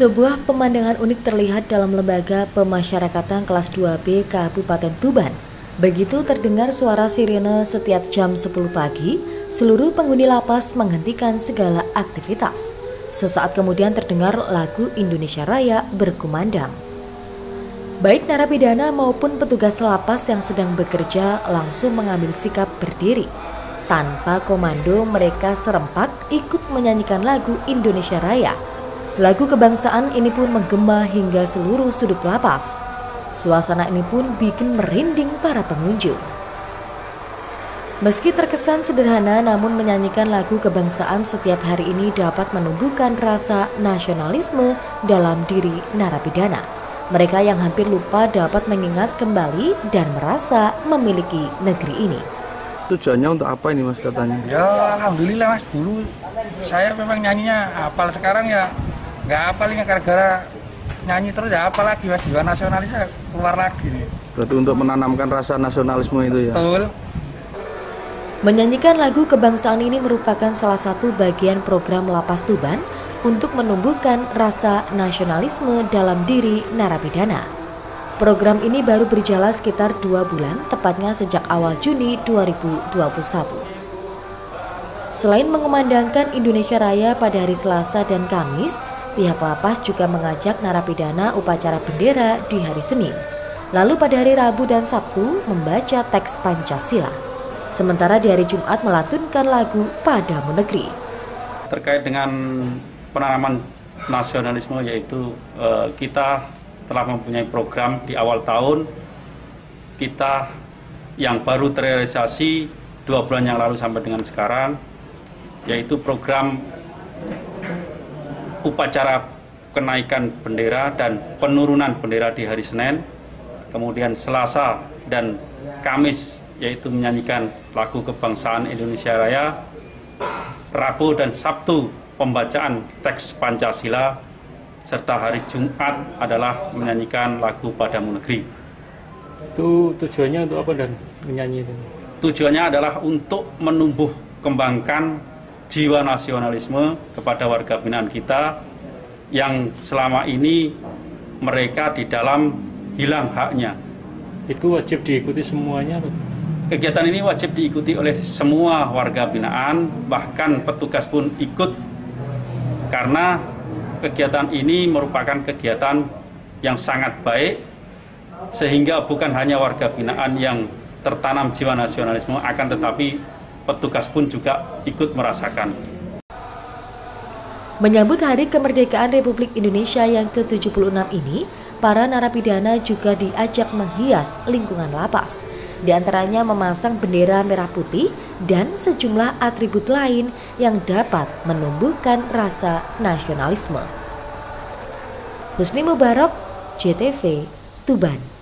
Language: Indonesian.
Sebuah pemandangan unik terlihat dalam lembaga pemasyarakatan kelas 2B Kabupaten Tuban. Begitu terdengar suara sirene setiap jam 10 pagi, seluruh penghuni lapas menghentikan segala aktivitas. Sesaat kemudian terdengar lagu Indonesia Raya berkumandang. Baik narapidana maupun petugas lapas yang sedang bekerja langsung mengambil sikap berdiri. Tanpa komando mereka serempak ikut menyanyikan lagu Indonesia Raya Lagu kebangsaan ini pun menggema hingga seluruh sudut lapas. Suasana ini pun bikin merinding para pengunjung. Meski terkesan sederhana, namun menyanyikan lagu kebangsaan setiap hari ini dapat menumbuhkan rasa nasionalisme dalam diri narapidana. Mereka yang hampir lupa dapat mengingat kembali dan merasa memiliki negeri ini. Tujuannya untuk apa ini mas katanya? Ya alhamdulillah mas dulu saya memang nyanyinya apal sekarang ya nggak apa lagi gara-gara nyanyi terus ya apa lagi mas jiwa nasionalisnya keluar lagi nih. Berarti untuk menanamkan rasa nasionalisme itu ya? Betul. Menyanyikan lagu kebangsaan ini merupakan salah satu bagian program Lapas Tuban untuk menumbuhkan rasa nasionalisme dalam diri narapidana. Program ini baru berjalan sekitar dua bulan, tepatnya sejak awal Juni 2021. Selain mengumandangkan Indonesia Raya pada hari Selasa dan Kamis, Pihak lapas juga mengajak narapidana upacara bendera di hari Senin. Lalu pada hari Rabu dan Sabtu membaca teks Pancasila. Sementara di hari Jumat melantunkan lagu Padamu Negeri. Terkait dengan penanaman nasionalisme yaitu eh, kita telah mempunyai program di awal tahun kita yang baru terrealisasi dua bulan yang lalu sampai dengan sekarang yaitu program upacara kenaikan bendera dan penurunan bendera di hari Senin, kemudian Selasa dan Kamis yaitu menyanyikan lagu kebangsaan Indonesia Raya, Rabu dan Sabtu pembacaan teks Pancasila, serta hari Jumat adalah menyanyikan lagu Padamu Negeri. Itu tujuannya untuk apa dan menyanyi itu? Tujuannya adalah untuk menumbuh kembangkan jiwa nasionalisme kepada warga binaan kita yang selama ini mereka di dalam hilang haknya. Itu wajib diikuti semuanya? Kegiatan ini wajib diikuti oleh semua warga binaan, bahkan petugas pun ikut karena kegiatan ini merupakan kegiatan yang sangat baik sehingga bukan hanya warga binaan yang tertanam jiwa nasionalisme akan tetapi petugas pun juga ikut merasakan. Menyambut Hari Kemerdekaan Republik Indonesia yang ke-76 ini, para narapidana juga diajak menghias lingkungan lapas. Di antaranya memasang bendera merah putih dan sejumlah atribut lain yang dapat menumbuhkan rasa nasionalisme. Husni Mubarak, JTV, Tuban.